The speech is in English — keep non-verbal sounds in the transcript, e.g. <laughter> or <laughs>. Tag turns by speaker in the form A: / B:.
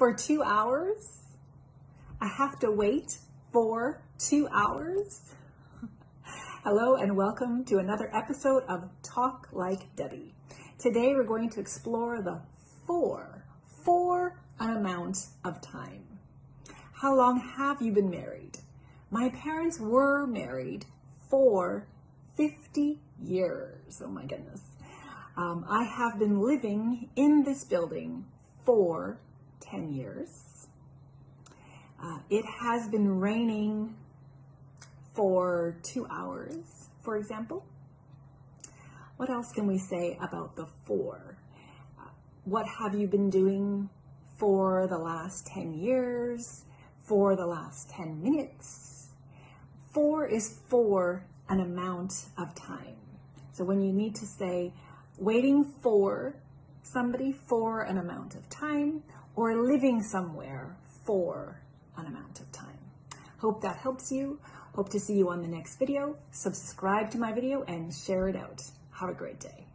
A: for two hours? I have to wait for two hours? <laughs> Hello and welcome to another episode of Talk Like Debbie. Today we're going to explore the for, for an amount of time. How long have you been married? My parents were married for 50 years. Oh my goodness. Um, I have been living in this building for 10 years. Uh, it has been raining for two hours, for example. What else can we say about the for? Uh, what have you been doing for the last 10 years? For the last 10 minutes? For is for an amount of time. So when you need to say, waiting for somebody for an amount of time or living somewhere for an amount of time. Hope that helps you. Hope to see you on the next video. Subscribe to my video and share it out. Have a great day.